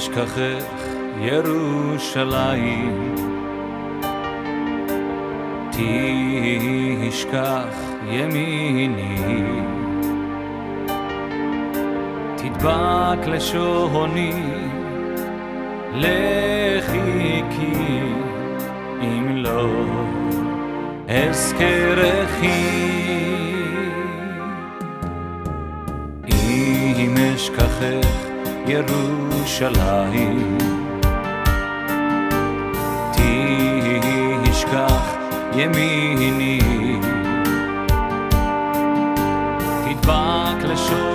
אשכחך ירושלים. תשכח ימיני. תדבק לשוני לחיקי אם לא אזכרכי. אם אשכחך ירושלים. תשכח ימיני. תדבק לשון